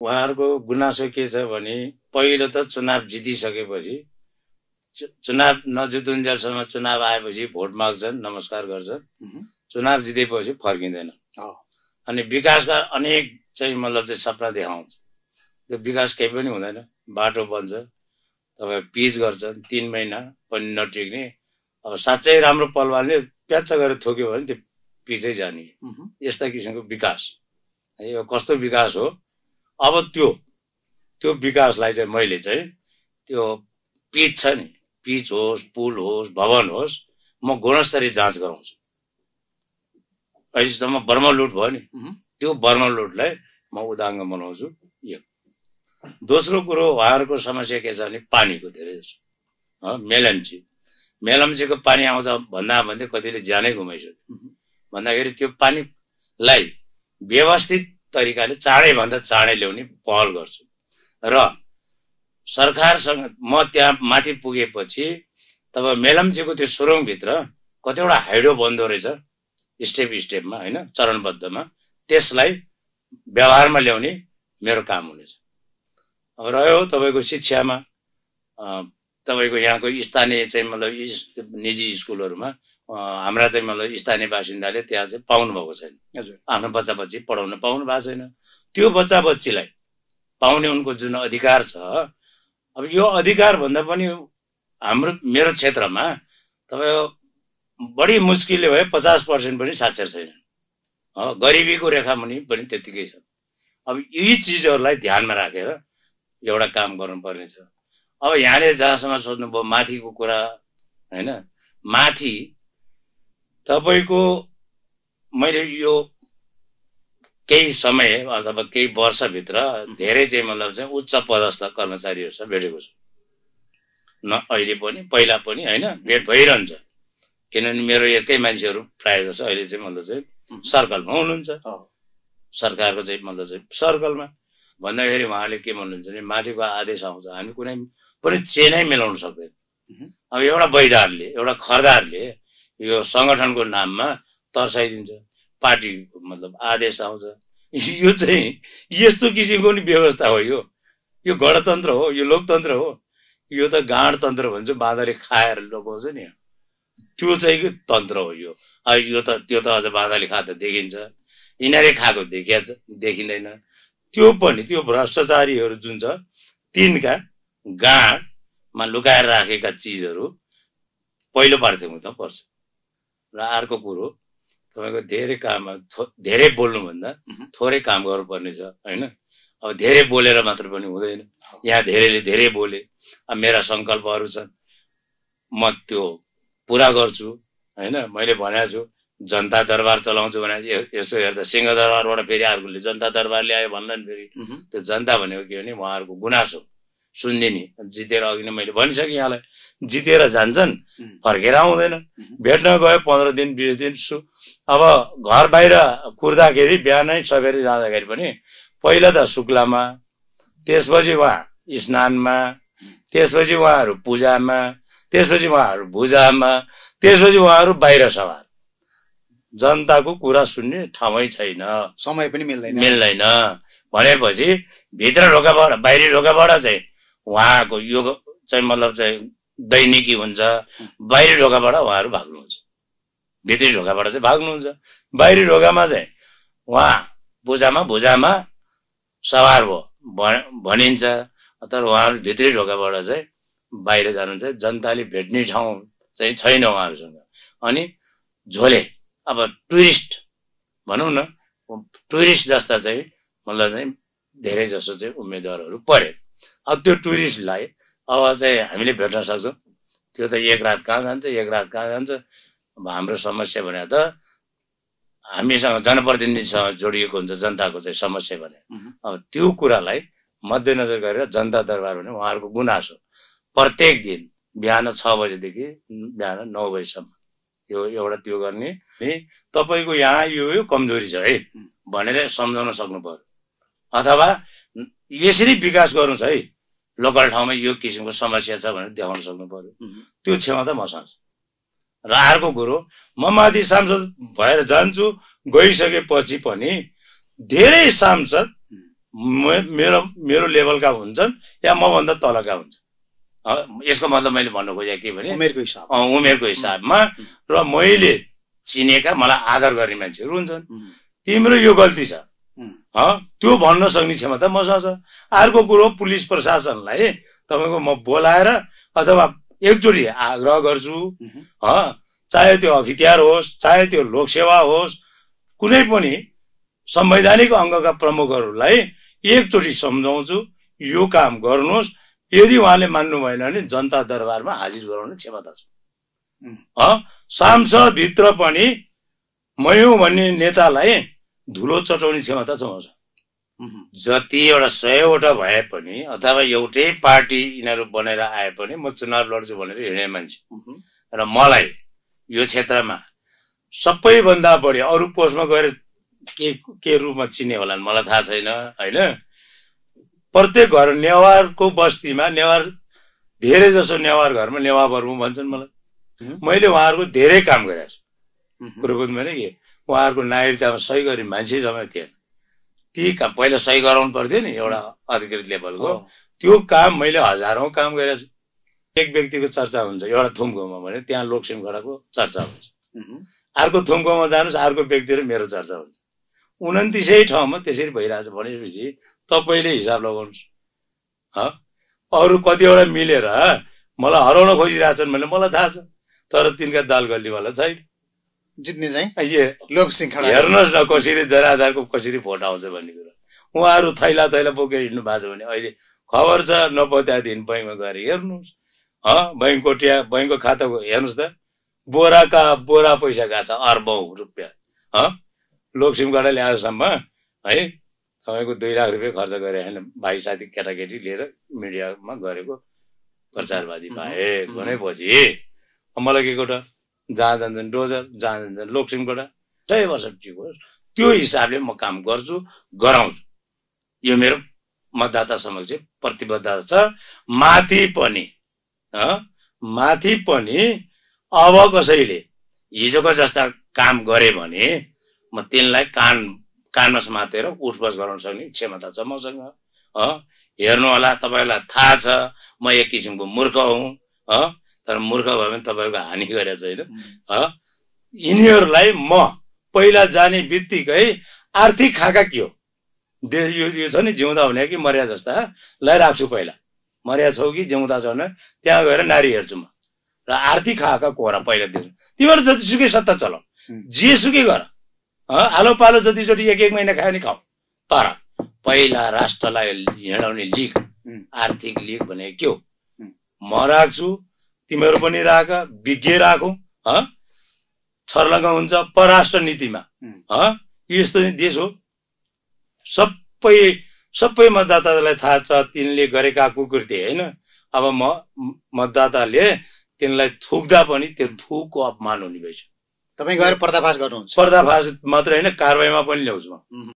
उहाँहरूको गुनासो के छ भने पहिलो त चुनाव जितिसकेपछि चुनाव नजितुन्जेलसम्म चुनाव आएपछि भोट माग्छन् नमस्कार गर्छन्। चुनाव जितेपछि फर्किँदैन। अनि विकासका अनेक चाहिँ मतलब चाहिँ सपना देखाउँछ। त्यो विकास केही पनि हुँदैन। बाटो बन्छ। तपाईँ पिच गर्छन् तिन महिना पनि नटिक्ने। अब साँच्चै राम्रो पलवालले प्याच्च गरेर थोक्यो भने त्यो पिचै जाने। यस्ता किसिमको विकास। यो कस्तो विकास हो? अब त्यो त्यो विकासलाई चाहिँ मैले चाहिँ त्यो पिच छ नि पिच होस् पुल होस् भवन होस् म गुणस्तरीय जाँच गराउँछु। अहिलेसम्म बर्मा लुट भयो नि। त्यो बर्मा लुटलाई म उदाङ्ग बनाउँछु एक दोस्रो कुरो उहाँहरूको समस्या के छ भने पानीको धेरै जसो मेलम्ची। मेलम्चीको पानी आउँछ भन्दा भन्दै कतिले ज्यानै गुमाइसक्यो मह्म। भन्दाखेरि त्यो पानीलाई व्यवस्थित तरिकाले चाँडैभन्दा चाँडै ल्याउने पहल गर्छु। र सरकारसँग म त्यहाँ माथि पुगेपछि तब मेलम्चीको त्यो सुरुङभित्र कतिवटा हाइड्रो बन्दो रहेछ स्टेप स्टेपमा होइन चरणबद्धमा त्यसलाई व्यवहारमा ल्याउने मेरो काम हुनेछ। अब रह्यो तपाईँको शिक्षामा तपाईँको यहाँको स्थानीय चाहिँ मतलब निजी स्कुलहरूमा हाम्रा चाहिँ मतलब स्थानीय बासिन्दाले त्यहाँ चाहिँ पाउनु भएको छैन। हजुर। आफ्नो बच्चा बच्ची पढाउन पाउनु भएको छैन। त्यो बच्चा बच्चीलाई पाउने उनको जुन अधिकार छ अब यो अधिकार भन्दा पनि हाम्रो मेरो क्षेत्रमा तपाईँको बढी मुस्किलले भए पचास पर्सेन्ट पनि साक्षर छैन। अँ, गरिबीको रेखा मुनि पनि त्यत्तिकै छ। अब यी चिजहरूलाई ध्यानमा राखेर एउटा काम गर्नुपर्ने छ। अब यहाँले जहाँसम्म सोध्नुभयो माथिको कुरा होइन? माथि तपाईँको मैले यो केही समय अथवा केही वर्षभित्र धेरै चाहिँ मतलब चाहिँ उच्च पदस्थ कर्मचारीहरूसँग भेटेको छु। न अहिले पनि पहिला पनि होइन? भेट भइरहन्छ। किनभने मेरो यसकै मान्छेहरू प्रायः जसो अहिले चाहिँ मतलब चाहिँ सर्कलमा हुनुहुन्छ। सरकारको चाहिँ मतलब चाहिँ सर्कलमा। भन्दाखेरि उहाँले के भन्नुहुन्छ भने माथिको आदेश आउँछ। हामी कुनै पनि चेनै मिलाउन सक्दैन। अब एउटा बैदारले एउटा खरदारले यो सङ्गठनको नाममा तर्साइदिन्छ। पार्टीको मतलब आदेश आउँछ। यो चाहिँ यस्तो किसिमको नि व्यवस्था हो यो। यो गणतन्त्र हो यो लोकतन्त्र हो। यो त गाँडतन्त्र भन्छ बाँदरले खाएर लोकाउँछ नि। त्यो चाहिँ तन्त्र हो यो। यो त त्यो त अझ बाँदरले खाँदा देखिन्छ। यिनीहरूले खाएको देखिया देखिँदैन। त्यो पनि त्यो भ्रष्टाचारीहरू जुन छ तिनका गाँडमा लुकाएर राखेका चिजहरू पहिलो प्राथमिकता पर्छ। र अर्को कुरो तपाईँको धेरै काम धेरै बोल्नुभन्दा। थोरै काम गर्नुपर्ने छ होइन? अब धेरै बोलेर मात्र पनि हुँदैन। यहाँ धेरैले धेरै बोले। अब मेरा सङ्कल्पहरू छन्। म त्यो पुरा गर्छु होइन? मैले भनेको छु जनता दरबार चलाउँछु भने यसो हेर्दा सिंहदरबारबाट फेरि अर्कोले जनता दरबार ल्यायो भन्ला नि फेरि। त्यो जनता भनेको के भने उहाँहरूको गुनासो सुनिदिने जितेर अघि नै मैले भनिसकेँ यहाँलाई जितेर जान्छन्. फर्केर आउँदैन. भेट्न गयो पन्ध्र दिन बिस दिन सु अब घर बाहिर कुर्दाखेरि बिहानै सबेरै जाँदाखेरि पनि पहिला त शुक्लामा त्यसपछि उहाँ स्नानमा त्यसपछि उहाँहरू पूजामा त्यसपछि उहाँहरू भुजामा त्यसपछि उहाँहरू बाहिर सवार जनताको कुरा सुन्ने ठाउँै छैन। समय पनि मिल्दैन। मिल्दैन। भनेपछि भित्र ढोकाबाट बाहिरी ढोकाबाट चाहिँ उहाँको यो चाहिँ मतलब चाहिँ दैनिकी हुन्छ। बाहिरी ढोकाबाट उहाँहरू भाग्नुहुन्छ। भित्री ढोकाबाट चाहिँ भाग्नुहुन्छ। बाहिरी ढोकामा चाहिँ उहाँ पूजामा भुजामा सवार भयो भनिन्छ। तर उहाँहरू भित्री ढोकाबाट चाहिँ बाहिर जानुहुन्छ। जनताले भेट्ने ठाउँ चाहिँ छैन उहाँहरूसँग। अनि झोले अब टुरिस्ट भनौँ न टुरिस्ट जस्ता चाहिँ मतलब चाहिँ धेरै जसो चाहिँ उम्मेदवारहरू परे। अब त्यो टुरिस्टलाई अब चाहिँ हामीले भेट्न सक्छौँ। त्यो त एक रात कहाँ जान्छ एक रात कहाँ जान्छ? अब हाम्रो समस्या भने त हामीसँग जनप्रतिनिधिसँग जोडिएको हुन्छ जनताको चाहिँ समस्या भने। अब त्यो कुरालाई मध्यनजर गरेर जनता दरबार भने उहाँहरूको गुनासो। प्रत्येक दिन बिहान छ बजेदेखि बिहान नौ बजीसम्म। यो एउटा त्यो गर्ने। नि तपाईँको यहाँ यो कमजोरी छ है। भनेर सम्झाउन सक्नु पर्यो अथवा यसरी विकास गर्नुहोस् है। लोकल ठाउँमा यो किसिमको समस्या छ भनेर देखाउन सक्नु पर्यो। त्यो क्षमता मसँग छ र अर्को कुरो म माथि सांसद भएर जान्छु गइसकेपछि पनि धेरै सांसद मेरो मेरो लेभलका हुन्छन् या मभन्दा तलका हुन्छन्। यसको मतलब मैले भन्नु खोजेँ के भने उमेरको हिसाब उमेरको हिसाबमा र मैले चिनेका मलाई आदर गर्ने मान्छेहरू हुन्छन्। तिम्रो यो गल्ती छ। त्यो भन्न सक्ने क्षमता मसँग छ अर्को कुरो पुलिस प्रशासनलाई तपाईँको म बोलाएर अथवा एकचोटि आग्रह गर्छु। चाहे त्यो अखितियार होस् चाहे त्यो लोकसेवा होस् कुनै पनि संवैधानिक अङ्गका प्रमुखहरूलाई एकचोटि सम्झाउँछु। यो काम गर्नुहोस्। यदि उहाँले मान्नु भएन भने जनता दरबारमा हाजिर गराउने क्षमता छ। सांसदभित्र पनि मयौँ भन्ने नेतालाई धुलो चटाउने क्षमता छ उम्, जति एउटा सयवटा भए पनि अथवा एउटै पार्टी यिनीहरू बनेर आए पनि म चुनाव लड्छु भनेर हिँड्ने मान्छे। र मलाई यो क्षेत्रमा सबैभन्दा बढी अरू पोस्टमा गएर के के रूपमा चिने होलान् मलाई थाहा छैन होइन? प्रत्येक घर नेवारको बस्तीमा नेवार धेरै जसो नेवार घरमा नेवा बर्मु भन्छन् मलाई। मैले उहाँहरूको धेरै काम गरेको छु। कुरो बुझ्नु भने कि? उहाँहरूको नागरिकतामा सही गर्ने मान्छे जम्मै थिएन। ती काम पहिला सही गराउनु पर्थ्यो नि एउटा अधिकृत लेभलको। त्यो काम मैले हजारौँ काम गरेको छु। एक व्यक्तिको चर्चा हुन्छ एउटा थुम्कोमा भने त्यहाँ लोकसेन गडाको चर्चा हुन्छ। अर्को थुम्कोमा जानुहोस् अर्को व्यक्ति र मेरो चर्चा हुन्छ। उन्तिसै ठाउँमा त्यसरी भइरहेछ भनेपछि तपाईँले हिसाब लगाउनुहोस्। हँ? अरू कतिवटा मिलेर मलाई हराउन खोजिरहेछन् भने मलाई थाहा छ। तर तिनका दाल गल्लीवाला छैन। जित्ने चाहिँ हेर्नुहोस् न कसरी जनाधारको कसरी फोटो आउँछ भन्ने कुरा। उहाँहरू थैला थैला बोकेर हिँड्नु भएको छ भने अहिले खबर छ नपत्या दिन बैङ्कमा गएर हेर्नुहोस्। हँ? बैङ्क कोटिया बैङ्कको खाताको हेर्नुहोस् त। बोराका बोरा पैसा गएको छ अर्बौँ रुपियाँ। लोकसिमबाट ल्याएसम्म है तपाईँको दुई लाख रुपियाँ खर्च गरे होइन भाइ साथी केटाकेटी लिएर मिडियामा गरेको प्रचारबाजी पाए भनेपछि मलाई के कोटा जहाँ जान्छन् डोजर जहाँ जान्छन् लोकसिमबाट सय वर्ष टिको त्यो हिसाबले म काम गर्छु गराउँछु। यो मेरो मतदाता समक्ष प्रतिबद्धता छ। माथि पनि हँ, माथि पनि अब कसैले हिजोको जस्ता काम गरे भने म तिनलाई कान कानमा समातेर उठबस गराउन सक्ने क्षमता छ मसँग हँ, हेर्नु होला तपाईँलाई थाहा छ म एक किसिमको मूर्ख हुँ हँ, तर मूर्ख भयो भने तपाईँको हानि गरेको छैन? यिनीहरूलाई म पहिला जाने बित्तिकै आर्थिक खाका के हो? दे यो छ नि जिउँदा हुने कि मर्या जस्ता लाई राख्छु पहिला। मर्या छौ कि जिउँदा छ भने त्यहाँ गएर नारी हेर्छु म। र आर्थिक खाका कोरा पहिला दिन्छु तिमीहरू जतिसुकै सत्ता चलाऊ। जेसुकै गर। आलो पालो जतिचोटि एक एक महिना खायो भने खाऊ। तर पहिला राष्ट्रलाई हिँडाउने लिग। आर्थिक लिग भनेको के हो। म राख्छु तिमीहरू पनि राख विज्ञ राखौ छर्लङ्ग हुन्छ परराष्ट्र नीतिमा यो यस्तो देश हो। सबै सबै मतदातालाई थाहा छ तिनले गरेका कुकृत्य होइन। अब म मतदाताले तिनलाई थुक्दा पनि त्यो थुकको अपमान हुने भएछ। तपाईँ गएर पर्दाफास गर्नुहुन्छ। पर्दाफास मात्रै होइन कारवाहीमा पनि ल्याउँछु म।